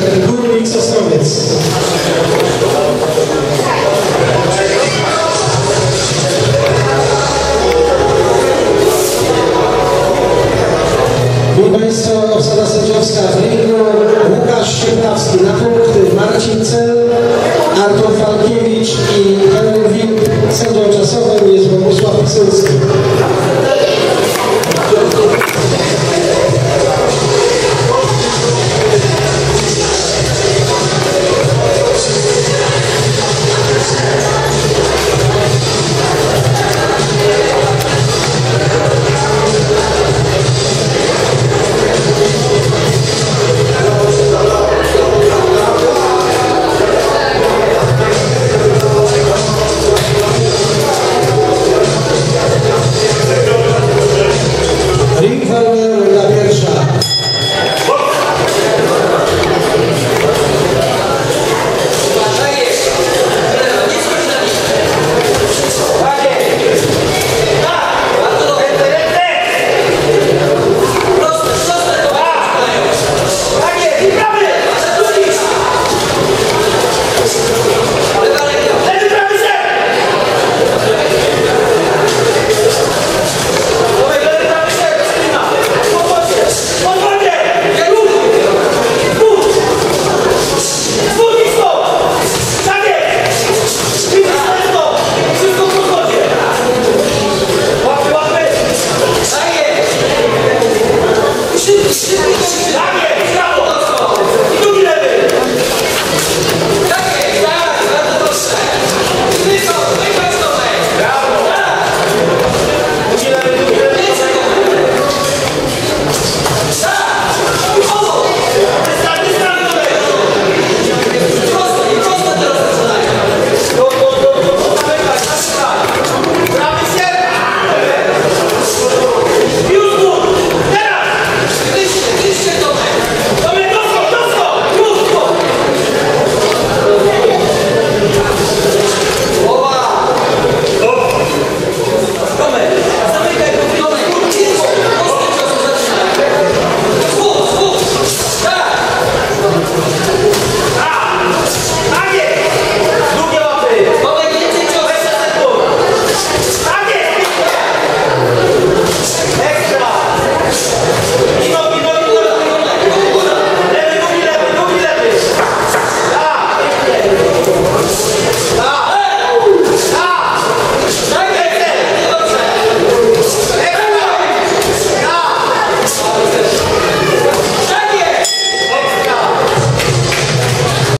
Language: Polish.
Górnik Sosnowiec. Proszę Państwa, obsada sędziowska w ringu Łukasz Sieprawski na punkty Marcin Cel, Artur Falkiewicz i Karol Wilk. Sędzią czasowym jest Bogusław Pisylski.